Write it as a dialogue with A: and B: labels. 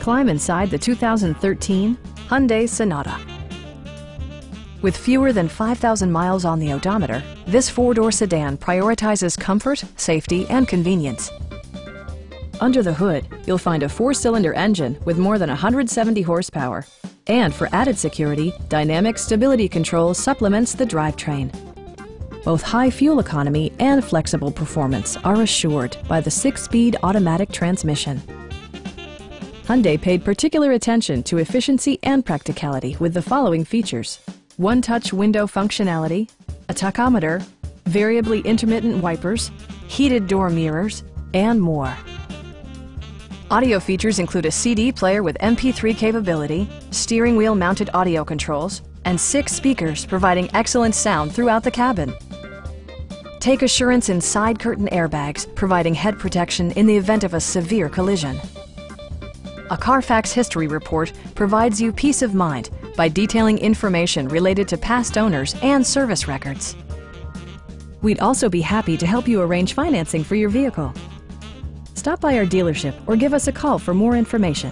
A: climb inside the 2013 Hyundai Sonata. With fewer than 5,000 miles on the odometer, this four-door sedan prioritizes comfort, safety, and convenience. Under the hood, you'll find a four-cylinder engine with more than 170 horsepower. And for added security, Dynamic Stability Control supplements the drivetrain. Both high fuel economy and flexible performance are assured by the six-speed automatic transmission. Hyundai paid particular attention to efficiency and practicality with the following features. One-touch window functionality, a tachometer, variably intermittent wipers, heated door mirrors, and more. Audio features include a CD player with MP3 capability, steering wheel mounted audio controls, and six speakers providing excellent sound throughout the cabin. Take assurance in side curtain airbags, providing head protection in the event of a severe collision. A Carfax history report provides you peace of mind by detailing information related to past owners and service records. We'd also be happy to help you arrange financing for your vehicle. Stop by our dealership or give us a call for more information.